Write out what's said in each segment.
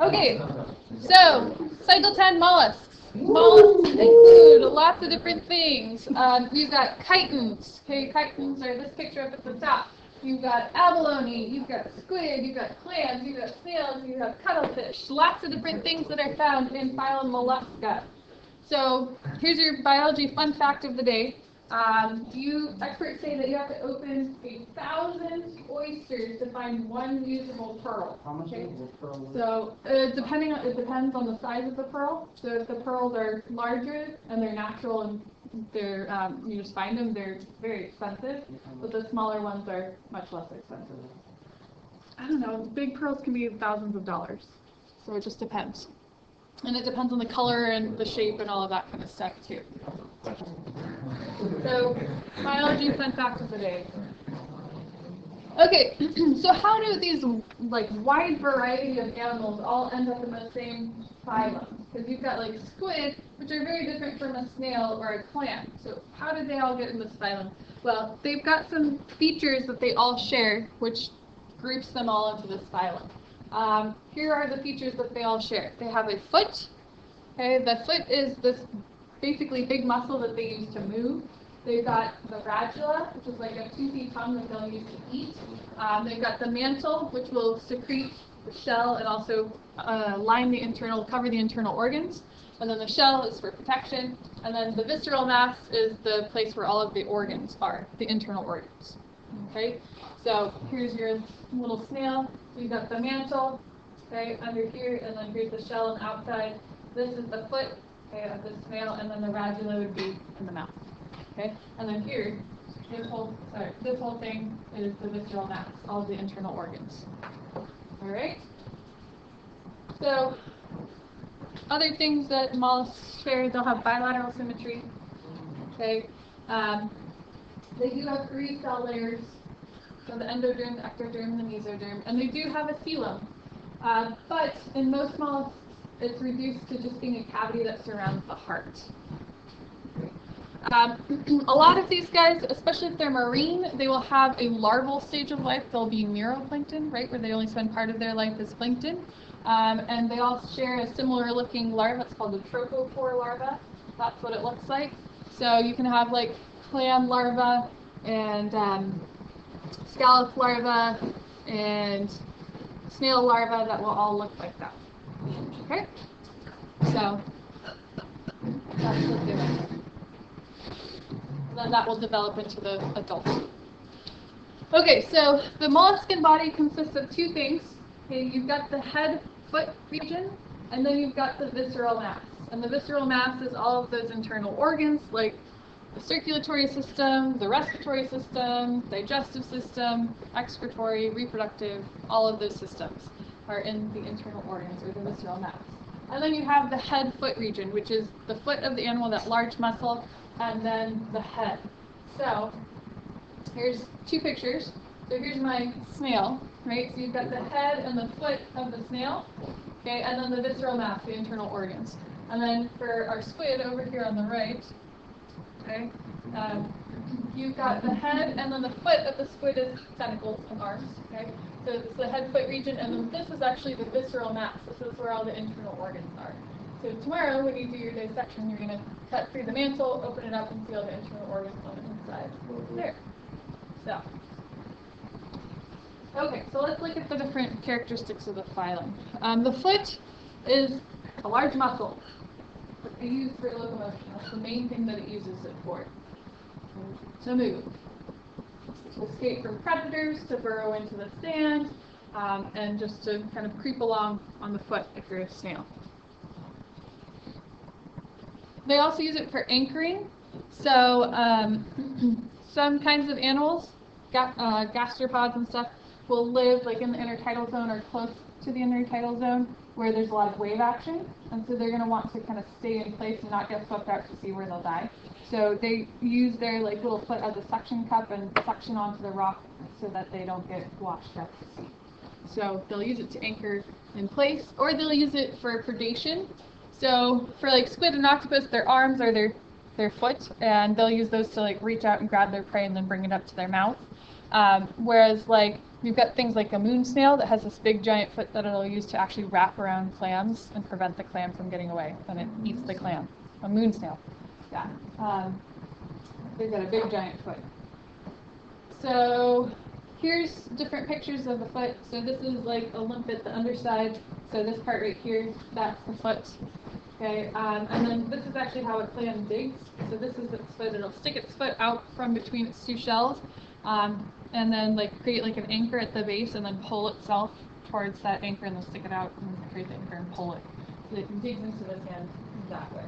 Okay, so cycle 10 mollusks. Mollusks include lots of different things. Um, we've got chitons. Okay, chitons are this picture up at the top. You've got abalone, you've got squid, you've got clams, you've got snails, you have got cuttlefish. Lots of different things that are found in phylum Mollusca. So here's your biology fun fact of the day. Um, you experts say that you have to open a thousand oysters to find one usable pearl. How much Okay. is the pearl? So uh, depending on it depends on the size of the pearl. So if the pearls are larger and they're natural and they're um, you just find them, they're very expensive. But the smaller ones are much less expensive. I don't know. Big pearls can be thousands of dollars. So it just depends. And it depends on the color and the shape and all of that kind of stuff too. So biology fun fact of the day. Okay, so how do these like wide variety of animals all end up in the same phylum? Because you've got like squid, which are very different from a snail or a clam. So how did they all get in this phylum? Well, they've got some features that they all share, which groups them all into this phylum. Um, here are the features that they all share. They have a foot. Okay, the foot is this basically big muscle that they use to move. They've got the radula, which is like a toothy tongue that they'll use to eat. Um, they've got the mantle, which will secrete the shell and also uh, line the internal, cover the internal organs. And then the shell is for protection. And then the visceral mass is the place where all of the organs are, the internal organs. Okay, so here's your little snail. You've got the mantle, okay, under here, and then here's the shell the outside. This is the foot, okay, of the snail, and then the radula would be in the mouth. Okay, and then here, this whole sorry, this whole thing is the visceral mass, all the internal organs. All right. So other things that mollusks share, they'll have bilateral symmetry. Okay. Um, they do have three cell layers, so the endoderm, the ectoderm, the mesoderm, and they do have a coelom. Uh, but in most mollusks, it's reduced to just being a cavity that surrounds the heart. Um, a lot of these guys, especially if they're marine, they will have a larval stage of life. They'll be meroplankton, right, where they only spend part of their life as plankton. Um, and they all share a similar looking larva. It's called the trochophore larva. That's what it looks like. So you can have like clam larva and um, scallop larva and snail larva that will all look like that. Okay? So that's what they like. Then that will develop into the adult. Okay, so the molluscan body consists of two things. Okay, you've got the head foot region, and then you've got the visceral mass. And the visceral mass is all of those internal organs like the circulatory system, the respiratory system, digestive system, excretory, reproductive, all of those systems are in the internal organs or the visceral mass. And then you have the head foot region, which is the foot of the animal, that large muscle, and then the head. So here's two pictures. So here's my snail, right? So you've got the head and the foot of the snail, okay, and then the visceral mass, the internal organs. And then for our squid over here on the right, okay, um, you've got the head and then the foot of the squid is tentacles and arms, okay? So it's the head foot region, and then this is actually the visceral mass. This is where all the internal organs are. So tomorrow, when you do your dissection, you're going to cut through the mantle, open it up, and see all the internal organs on the inside. There. So. Okay, so let's look at the different characteristics of the phylum. Um, the foot is a large muscle that they use for locomotion. That's the main thing that it uses it for. To move. Escape from predators, to burrow into the sand, um, and just to kind of creep along on the foot if you're a snail. They also use it for anchoring. So um, some kinds of animals, ga- uh, gastropods and stuff, will live like in the intertidal zone or close to the intertidal zone where there's a lot of wave action. And so they're going to want to kind of stay in place and not get swept out to sea where they'll die. So they use their like little foot as a suction cup and suction onto the rock so that they don't get washed out to sea. So they'll use it to anchor in place, or they'll use it for predation. So for like squid and octopus, their arms are their their foot, and they'll use those to like reach out and grab their prey and then bring it up to their mouth. Um, whereas like we've got things like a moon snail that has this big giant foot that it'll use to actually wrap around clams and prevent the clam from getting away, and it eats the clam. A moon snail. Yeah. Um, they've got a big giant foot. So here's different pictures of the foot. So this is like a limpet, the underside. So this part right here, that's the foot. Okay, um, and then this is actually how a clam digs. So this is its foot. It'll stick its foot out from between its two shells, um, and then like create like an anchor at the base, and then pull itself towards that anchor, and then stick it out and create the anchor and pull it. So it digs into the sand that way.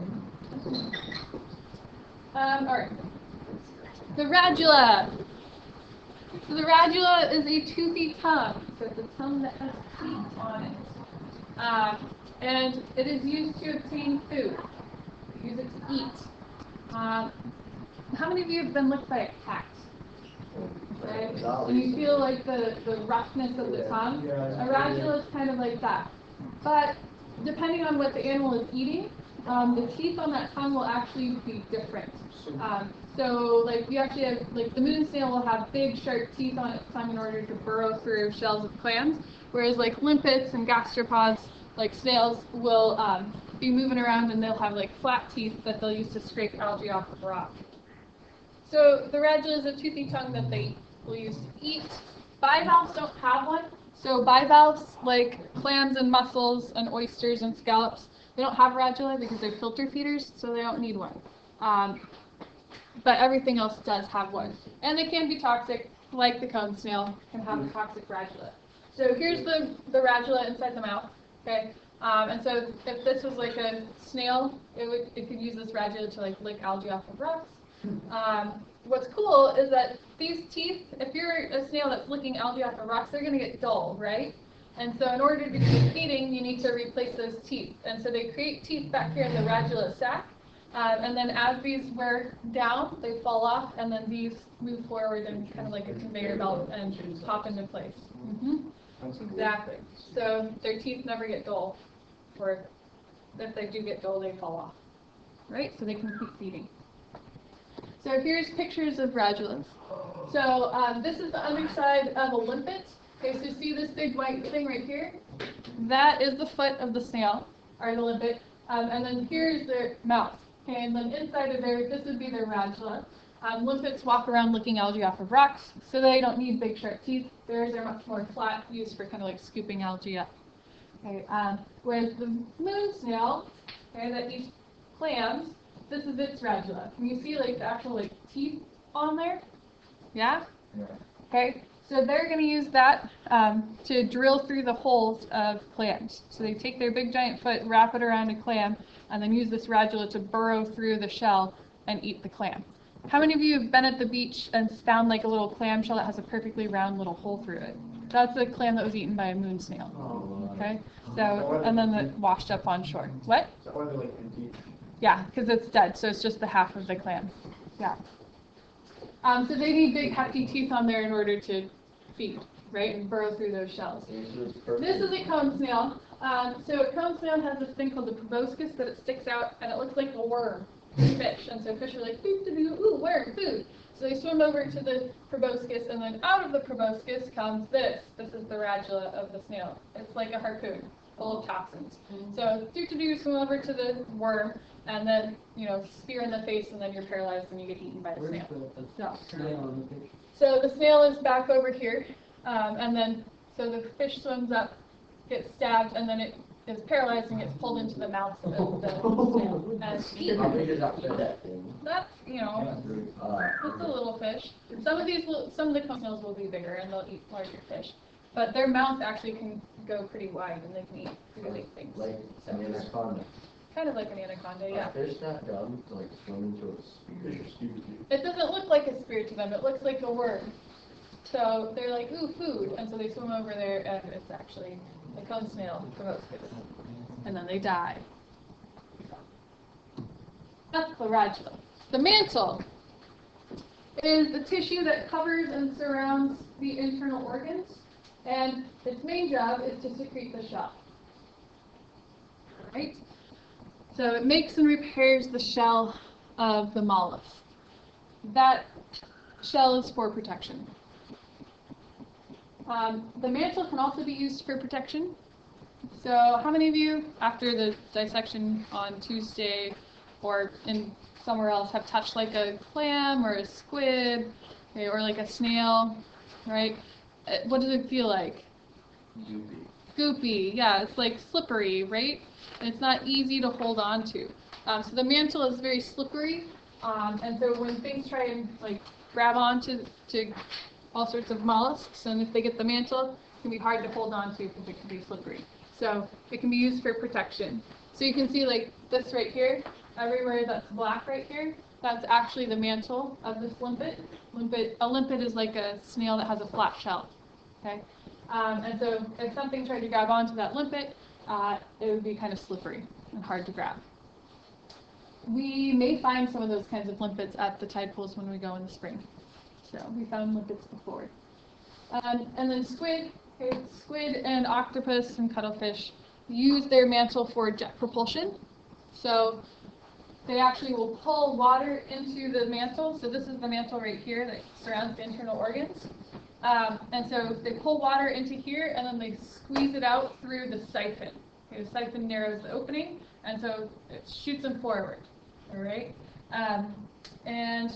Um, all right. The radula. So the radula is a toothy tongue. So it's a tongue that has teeth on it. Um, and it is used to obtain food. Use it to eat. Um, how many of you have been licked by a cat? Right? And you feel like the, the roughness of the tongue? A radula is kind of like that. But depending on what the animal is eating, um, the teeth on that tongue will actually be different. Um, so, like, we actually have, like, the moon snail will have big, sharp teeth on its tongue in order to burrow through shells of clams, whereas, like, limpets and gastropods, like snails, will um, be moving around and they'll have, like, flat teeth that they'll use to scrape algae off of rock. So, the radula is a toothy tongue that they will use to eat. Bivalves don't have one. So, bivalves, like clams and mussels and oysters and scallops, they don't have radula because they're filter feeders, so they don't need one. Um, but everything else does have one. And they can be toxic, like the cone snail can have a toxic radula. So here's the, the radula inside the mouth, okay? Um, and so if this was like a snail, it would it could use this radula to like lick algae off of rocks. Um, what's cool is that these teeth, if you're a snail that's licking algae off of rocks, they're going to get dull, right? And so in order to keep feeding, you need to replace those teeth. And so they create teeth back here in the radula sac. Um, and then as these wear down, they fall off, and then these move forward and kind of like a conveyor belt and pop into place. Mm-hmm. Exactly. So their teeth never get dull, or if they do get dull, they fall off. Right? So they can keep feeding. So here's pictures of radulas. So um, this is the underside of a limpet. Okay, so see this big white thing right here? That is the foot of the snail, or the limpet. Um, and then here's their mouth. Okay, and then inside of there, this would be their radula. Um, limpets walk around licking algae off of rocks, so they don't need big sharp teeth. Theirs are much more flat, used for kind of like scooping algae up. Okay, um, whereas the moon snail, okay, that eats clams, this is its radula. Can you see like the actual like teeth on there? Yeah? Yeah. Okay, so they're going to use that um, to drill through the holes of clams. So they take their big giant foot, wrap it around a clam, and then use this radula to burrow through the shell and eat the clam. How many of you have been at the beach and found like a little clam shell that has a perfectly round little hole through it? That's a clam that was eaten by a moon snail. Okay, so and then it washed up on shore. What? So why are they like empty? Yeah, because it's dead, so it's just the half of the clam. Yeah. Um, so they need big hefty teeth on there in order to feed, right, and burrow through those shells. This is a cone snail. Um, so a cone snail has this thing called the proboscis that it sticks out, and it looks like a worm, fish. And so fish are like, doo doo doo, ooh, worm, food. So they swim over to the proboscis, and then out of the proboscis comes this. This is the radula of the snail. It's like a harpoon full of toxins. So doo doo doo, swim over to the worm, and then you know spear in the face, and then you're paralyzed and you get eaten by the Where's snail. the, So. the snail on the picture? So the snail is back over here, um, and then so the fish swims up, gets stabbed, and then it is paralyzed and gets pulled into the mouth of the, the snail and How eaten. big is that that thing? That's you know, it's a little fish. Some of these, will, some of the cone snails will be bigger and they'll eat larger fish, but their mouth actually can go pretty wide and they can eat pretty big things. Like an anaconda. Kind of like an anaconda, yeah. Are fish that dumb to like swim into a spear? stupid. It doesn't look like a spear to them. It looks like a worm. So they're like, ooh, food. And so they swim over there, and it's actually a cone snail proboscis. And then they die. That's the radula. The mantle is the tissue that covers and surrounds the internal organs, and its main job is to secrete the shell. Right? So it makes and repairs the shell of the mollusk. That shell is for protection. Um, the mantle can also be used for protection. So how many of you, after the dissection on Tuesday or in somewhere else, have touched like a clam or a squid okay, or like a snail, right? Uh, What does it feel like? Goopy. Goopy, yeah, it's like slippery, right? And it's not easy to hold on to. Um, so the mantle is very slippery, um, and so when things try and like grab onto to all sorts of mollusks, and if they get the mantle, it can be hard to hold on to because it can be slippery. So it can be used for protection. So you can see like this right here, everywhere that's black right here, that's actually the mantle of this limpet. Limpet, a limpet is like a snail that has a flat shell. Okay, um, and so if something tried to grab onto that limpet, uh, it would be kind of slippery and hard to grab. We may find some of those kinds of limpets at the tide pools when we go in the spring. So we found limpets before. Um, and then squid, okay, squid and octopus and cuttlefish use their mantle for jet propulsion. So they actually will pull water into the mantle. So this is the mantle right here that surrounds the internal organs. Um, and so they pull water into here and then they squeeze it out through the siphon. Okay, the siphon narrows the opening and so it shoots them forward. All right. Um, and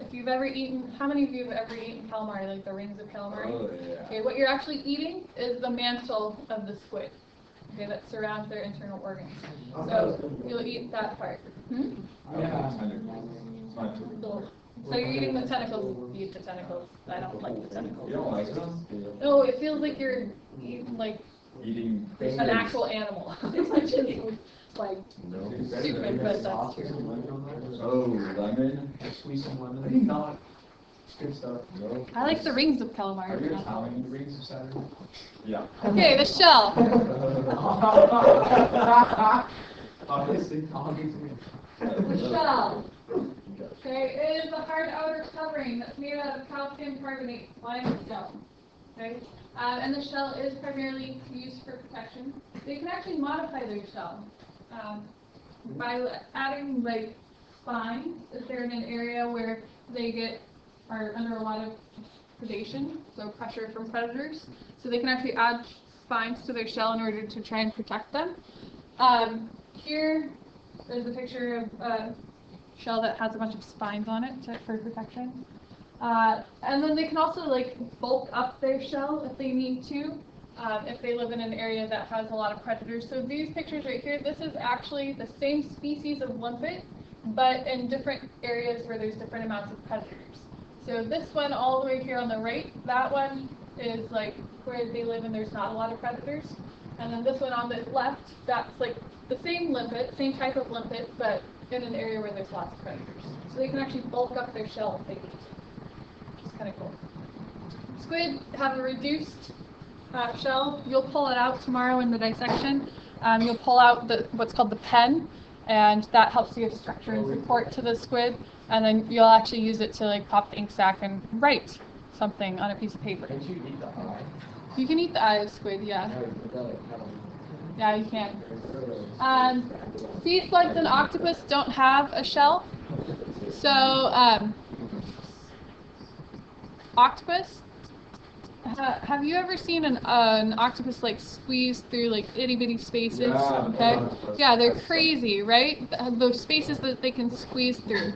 if you've ever eaten, how many of you have ever eaten calamari, like the rings of calamari? Oh, yeah. Okay, what you're actually eating is the mantle of the squid. Okay, that surrounds their internal organs. So you'll eat that part. Hmm? I don't like tentacles. It's not too So so you're eating the tentacles. You eat the tentacles. I don't like the tentacles. You don't like them? No, it feels like you're eating like Eating. an actual animal. Which is like No. stupid, but that's true. Oh, lemon? Squeeze some lemon. Not. Good stuff. No. I like the rings of calamari. Are you Italian? The rings of Saturn. Yeah. Okay, the shell. Obviously, obviously. The shell. Okay, it is a hard outer covering that's made out of calcium carbonate limestone. Okay, um, and the shell is primarily used for protection. They can actually modify their shell um, by adding like spines if they're in an area where they get are under a lot of predation, so pressure from predators. So they can actually add spines to their shell in order to try and protect them. Um, here is a picture of a shell that has a bunch of spines on it to, for protection. Uh, and then they can also like bulk up their shell if they need to, um, if they live in an area that has a lot of predators. So these pictures right here, this is actually the same species of limpet, but in different areas where there's different amounts of predators. So this one all the way here on the right, that one is like where they live and there's not a lot of predators. And then this one on the left, that's like the same limpet, same type of limpet, but in an area where there's lots of predators. So they can actually bulk up their shell if they need to, which is kind of cool. Squid have a reduced uh, shell. You'll pull it out tomorrow in the dissection. Um, you'll pull out the what's called the pen, and that helps to give structure and support to the squid. And then you'll actually use it to like pop the ink sac and write something on a piece of paper. Can't you eat the eye? You can eat the eye of squid, yeah. No, you gotta cut 'em. Yeah, you can. It's Um, sea slugs and octopus don't have a shell. So, um, octopus. Ha- have you ever seen an, uh, an octopus like squeeze through like itty bitty spaces? Yeah. Okay. Yeah, they're crazy, right? Th- Those spaces that they can squeeze through.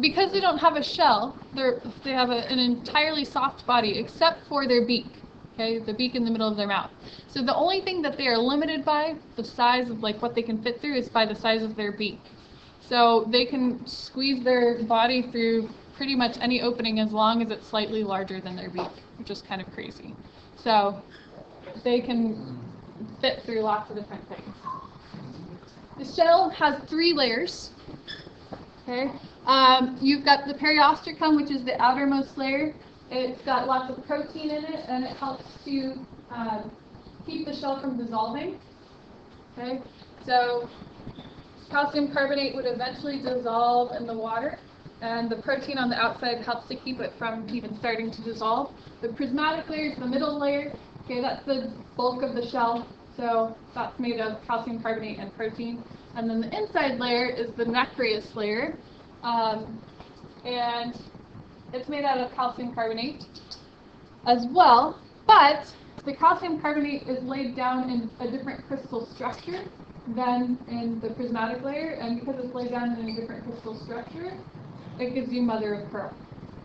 Because they don't have a shell, they're they have a, an entirely soft body except for their beak. Okay, the beak in the middle of their mouth. So the only thing that they are limited by, the size of like what they can fit through, is by the size of their beak. So they can squeeze their body through pretty much any opening as long as it's slightly larger than their beak, which is kind of crazy. So they can fit through lots of different things. The shell has three layers. Okay, um, you've got the periostracum, which is the outermost layer. It's got lots of protein in it, and it helps to um, keep the shell from dissolving. Okay, so calcium carbonate would eventually dissolve in the water, and the protein on the outside helps to keep it from even starting to dissolve. The prismatic layer is the middle layer. Okay, that's the bulk of the shell. So that's made of calcium carbonate and protein. And then the inside layer is the nacreous layer. Um, and it's made out of calcium carbonate as well But the calcium carbonate is laid down in a different crystal structure than in the prismatic layer, and because it's laid down in a different crystal structure, it gives you mother of pearl.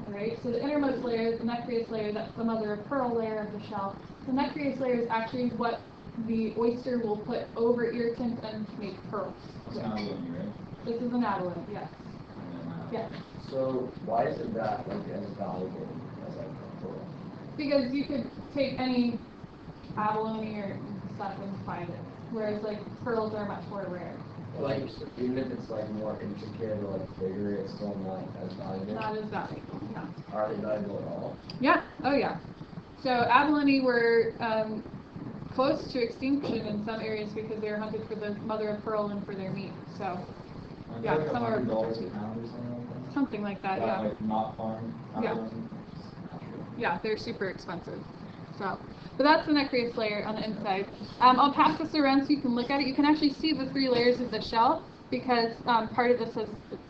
Alright, so the innermost layer, the nacreous layer, that's the mother of pearl layer of the shell. The nacreous layer is actually what the oyster will put over irritant and make pearls. It's not looking, right? This is an abalone, yes. Yes. So why is it that like as valuable as like pearl? Because you could take any abalone or stuff and find it, whereas like pearls are much more rare. Like even if it's like more intricate or like bigger, it's still not as valuable. Not as valuable, no. Are they valuable at all? Yeah, oh yeah. So abalone were um, close to extinction in some areas because they were hunted for the mother of pearl and for their meat. So Yeah, like a some are- hundred dollars a pound or something? Something like that, yeah. Like not farm. Yeah. abalone? Yeah, they're super expensive. So, but that's the nacreous layer on the inside. Um, I'll pass this around so you can look at it. You can actually see the three layers of the shell because um, part of this is it's,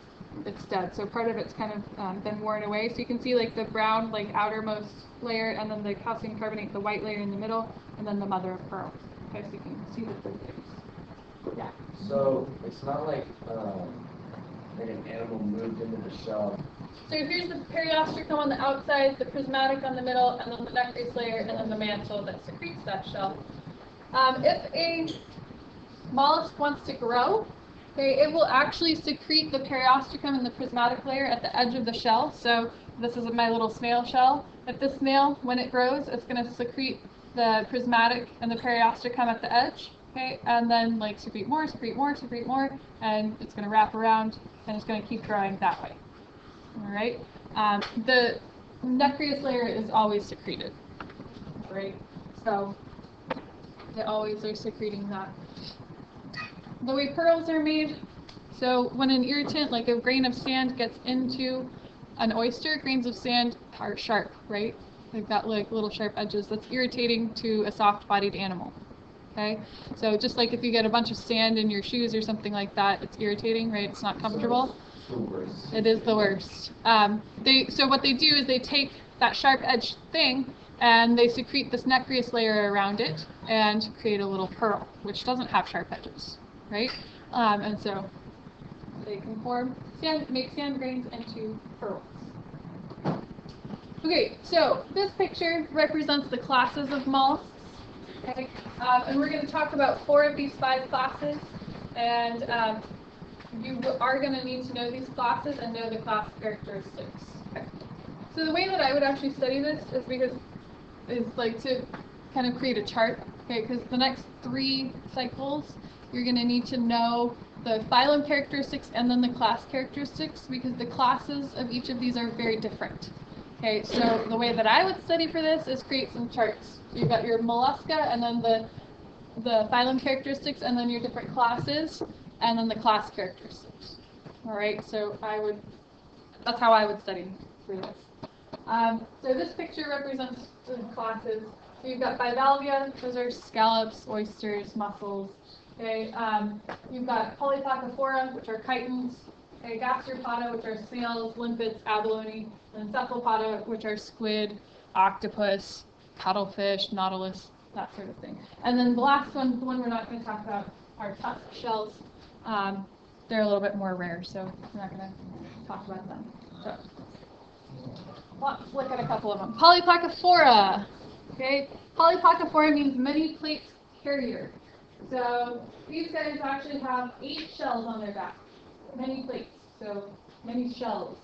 it's dead, so part of it's kind of um, been worn away. So you can see like the brown, like outermost layer, and then the calcium carbonate, the white layer in the middle, and then the mother of pearl. Okay, so you can see the three layers. Yeah. So it's not like um like an animal moved into the shell. So here's the periostracum on the outside, the prismatic on the middle, and then the nacreous layer, and then the mantle that secretes that shell. Um, if a mollusk wants to grow, okay, it will actually secrete the periostracum and the prismatic layer at the edge of the shell. So this is my little snail shell. If the snail, when it grows, it's going to secrete the prismatic and the periostracum at the edge, okay, and then like secrete more, secrete more, secrete more, and it's going to wrap around and it's going to keep growing that way. All right. Um, the nacreous layer is always secreted. Right. So they always are secreting that. The way pearls are made. So when an irritant, like a grain of sand, gets into an oyster, grains of sand are sharp, right? They've got like little sharp edges. That's irritating to a soft-bodied animal. Okay. So just like if you get a bunch of sand in your shoes or something like that, it's irritating, right? It's not comfortable. The. It is the worst. Um, they so what they do is they take that sharp edged thing and they secrete this nacreous layer around it and create a little pearl, which doesn't have sharp edges, right? Um, and so they can form sand, make sand grains into pearls. Okay, so this picture represents the classes of mollusks. Okay, um, and we're going to talk about four of these five classes, and um, you are going to need to know these classes and know the class characteristics. Okay. So the way that I would actually study this is because is like to kind of create a chart. Okay, because the next three cycles you're going to need to know the phylum characteristics and then the class characteristics because the classes of each of these are very different. Okay, so the way that I would study for this is create some charts. You've got your mollusca and then the the phylum characteristics and then your different classes and then the class characteristics. All right, so I would, that's how I would study for this. Um, so this picture represents the classes. So you've got bivalvia, those are scallops, oysters, mussels. Okay, um, you've got polyplacophora, which are chitons. Okay, gastropoda, which are snails, limpets, abalone, and cephalopoda, which are squid, octopus, cuttlefish, nautilus, that sort of thing. And then the last one, the one we're not going to talk about, are tusk shells. Um, they're a little bit more rare, so we're not going to talk about them. So, let's look at a couple of them. Polyplacophora. Okay, polyplacophora means many plates carrier. So these guys actually have eight shells on their back, many plates, so many shells,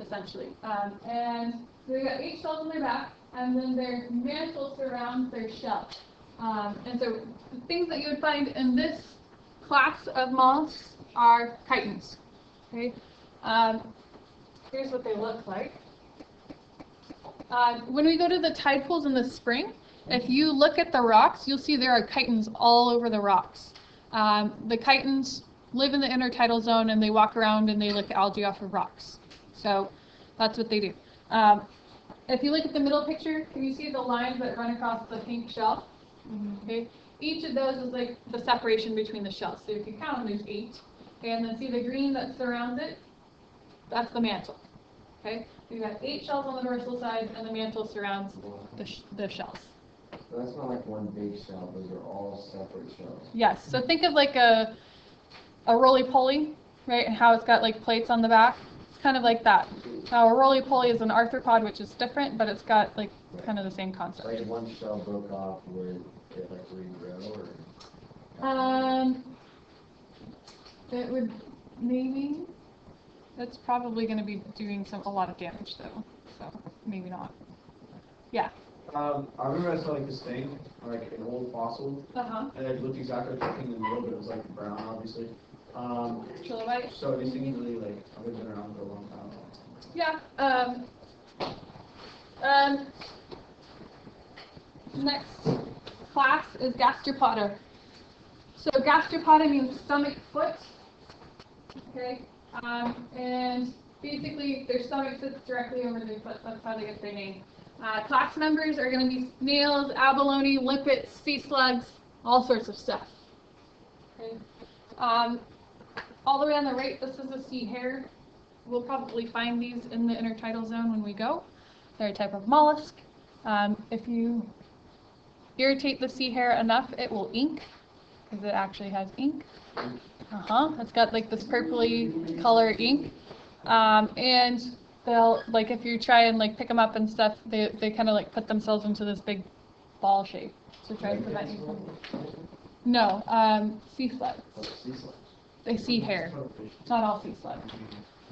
essentially. Um, and so they've got eight shells on their back, and then their mantle surrounds their shell. Um, and so the things that you would find in this class of mollusks are chitons. Okay, um, here's what they look like. Uh, when we go to the tide pools in the spring, if you look at the rocks, you'll see there are chitons all over the rocks. Um, the chitons live in the intertidal zone and they walk around and they lick algae off of rocks. So that's what they do. Um, if you look at the middle picture, can you see the lines that run across the pink shell? Okay. Each of those is like the separation between the shells. So if you count them, there's eight. Okay, and then see the green that surrounds it? That's the mantle. Okay, we've got eight shells on the dorsal side, and the mantle surrounds the, sh- the shells. So that's not like one big shell, those are all separate shells. Yes, so think of like a, a roly-poly, right, and how it's got like plates on the back. It's kind of like that. Now, a roly-poly is an arthropod, which is different, but it's got like kind of the same concept. Like one shell broke off, would it like regrow or? Um, it would maybe. That's probably going to be doing some a lot of damage though, so maybe not. Yeah. Um, I remember I saw like this thing, like an old fossil, Uh huh. and it looked exactly like the thing in the middle, but it was like brown, obviously. Um, Trilobite. so these things really like, I've been around for a long time. Yeah. Um. Um. Next class is gastropoda. So gastropoda means stomach foot. Okay. Um, and basically their stomach sits directly over their foot. That's how they get their name. Uh, class members are going to be snails, abalone, limpets, sea slugs, all sorts of stuff. Okay. Um, all the way on the right, this is a sea hare. We'll probably find these in the intertidal zone when we go. They're a type of mollusk. Um, if you irritate the sea hare enough, it will ink, because it actually has ink. Uh-huh, it's got like this purpley color ink. Um, and they'll, like if you try and like pick them up and stuff, they, they kind of like put themselves into this big ball shape to try and prevent you from. No, um, sea slugs. They see hair. not all sea slugs.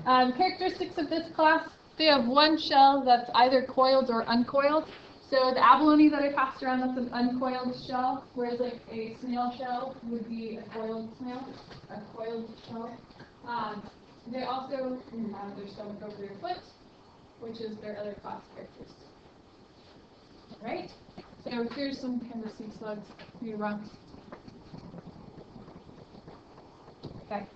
Um, characteristics of this class, they have one shell that's either coiled or uncoiled. So the abalone that I passed around, that's an uncoiled shell, whereas like a snail shell would be a coiled snail, a coiled shell. Um, they also have their stomach over their foot, which is their other class characteristic. Alright, so here's some kind of sea slugs for you to run. Okay.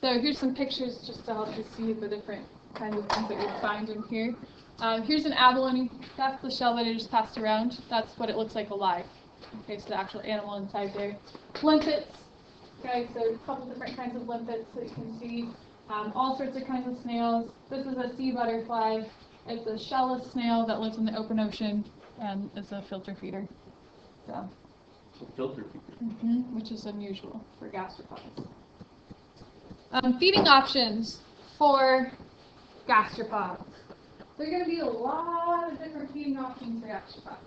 So here's some pictures just to help you see the different kinds of things that you'll find in here. Um, here's an abalone. That's the shell that I just passed around. That's what it looks like alive. Okay, so the actual animal inside there. Limpets. Okay, so a couple different kinds of limpets that you can see. Um, all sorts of kinds of snails. This is a sea butterfly. It's a shellless snail that lives in the open ocean and is a filter feeder. So, Filter feeder. mhm, which is unusual for gastropods. Um, feeding options for gastropods. There are going to be a lot of different feeding options for gastropods.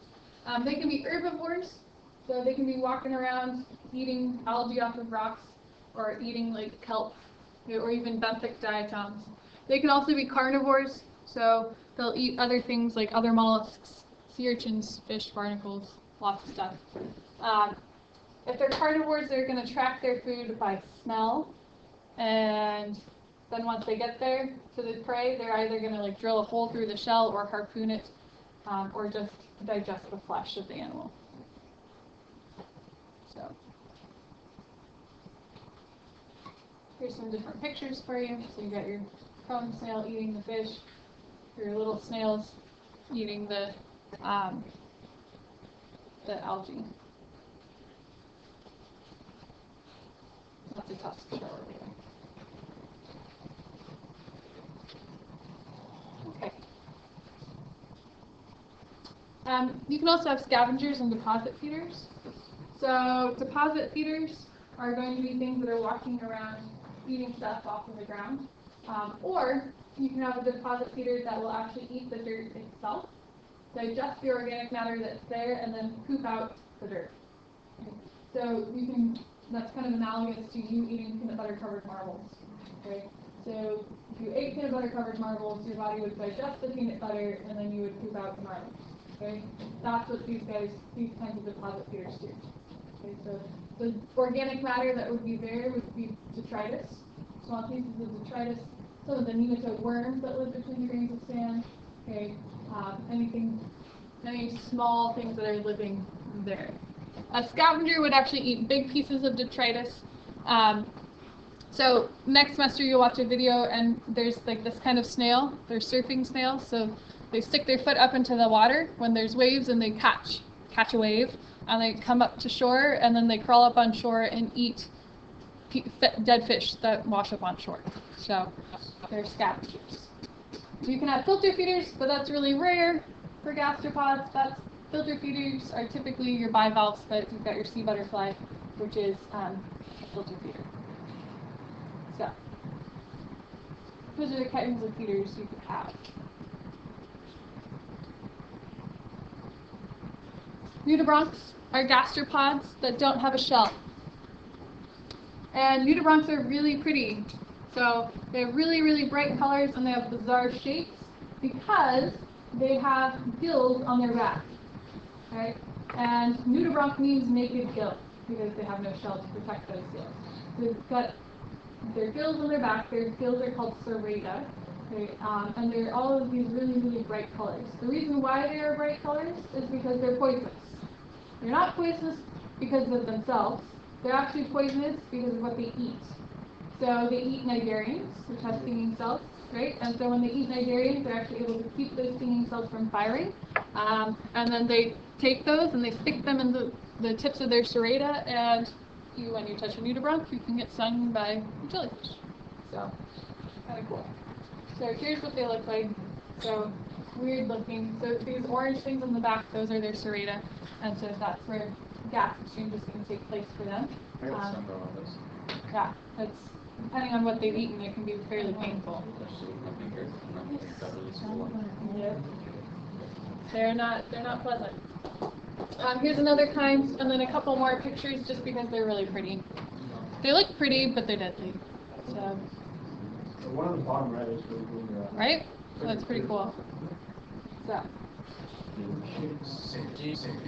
Um, they can be herbivores, so they can be walking around eating algae off of rocks or eating like kelp or even benthic diatoms. They can also be carnivores, so they'll eat other things like other mollusks, sea urchins, fish, barnacles, lots of stuff. Um, if they're carnivores, they're going to track their food by smell and then once they get there to the prey, they're either going to like drill a hole through the shell or harpoon it, um, or just digest the flesh of the animal. So here's some different pictures for you. So you got your cone snail eating the fish, your little snails eating the um, the algae. That's a tusk shell over there. Okay. Um, you can also have scavengers and deposit feeders. So deposit feeders are going to be things that are walking around eating stuff off of the ground. Um, or you can have a deposit feeder that will actually eat the dirt itself, digest the organic matter that's there, and then poop out the dirt. So you can, that's kind of analogous to you eating peanut butter covered marbles. So if you ate peanut butter covered marbles, your body would digest the peanut butter and then you would poop out the marbles. Okay? That's what these guys, these kinds of deposit feeders do. Okay, so the organic matter that would be there would be detritus, small pieces of detritus, some of the nematode worms that live between the grains of sand. Okay, um, anything, any small things that are living there. A scavenger would actually eat big pieces of detritus. Um, so next semester you'll watch a video and there's like this kind of snail. They're surfing snails. So they stick their foot up into the water when there's waves and they catch catch a wave and they come up to shore and then they crawl up on shore and eat dead fish that wash up on shore. So they're scavengers. You can have filter feeders, but that's really rare for gastropods. That's filter feeders are typically your bivalves, but you've got your sea butterfly, which is um, a filter feeder. So, those are the kinds of feeders you could have. Nudibranchs are gastropods that don't have a shell. And nudibranchs are really pretty. So they have really, really bright colors and they have bizarre shapes because they have gills on their back. Right? And nudibranch means naked gills because they have no shell to protect those gills. They've got their gills on their back. Their gills are called cerata. Um, and they're all of these really, really bright colors. The reason why they are bright colors is because they're poisonous. They're not poisonous because of themselves. They're actually poisonous because of what they eat. So they eat cnidarians, which have stinging cells, right? And so when they eat cnidarians, they're actually able to keep those stinging cells from firing. Um, and then they take those and they stick them in the, the tips of their cerata, and you, when you touch a nudibranch, you can get stung by jellyfish. So, kind of cool. So here's what they look like. So weird looking. So these orange things on the back, those are their cerata, and so that's where gas exchange is going to take place for them. I got Um, sunburn on this. Yeah, that's depending on what they've eaten, it can be fairly painful. Yep. They're not they're not pleasant. Um, here's another kind, and then a couple more pictures just because they're really pretty. They look pretty, but they're deadly. So, The one on the bottom right is really cool. yeah. right? So that's pretty cool. So.